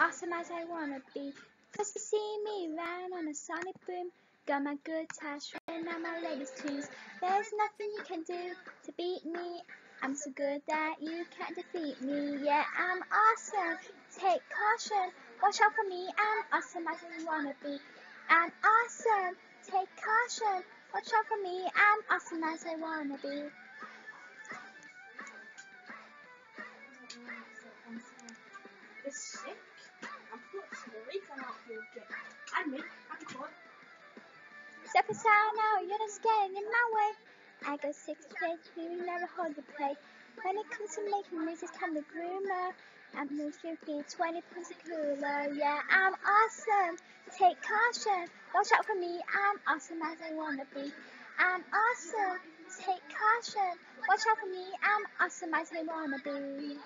awesome as I wanna be. Cause you see me round on a sonic boom. Got my good touch and now my latest tunes. There's nothing you can do to beat me. I'm so good that you can't defeat me. Yeah, I'm awesome. Take caution. Watch out for me. I'm awesome as I wanna be. I'm awesome. Take caution. Watch out for me. I'm awesome as I wanna be. is Step aside now, you're just getting in my way. I got six plays, we will never hold the play. When it comes to making music, I'm the groomer. I'm no be 20 pounds cooler. Yeah, I'm awesome. Take caution. Watch out for me. I'm awesome as I wanna be. I'm awesome. Take caution. Watch out for me. I'm awesome as I wanna be.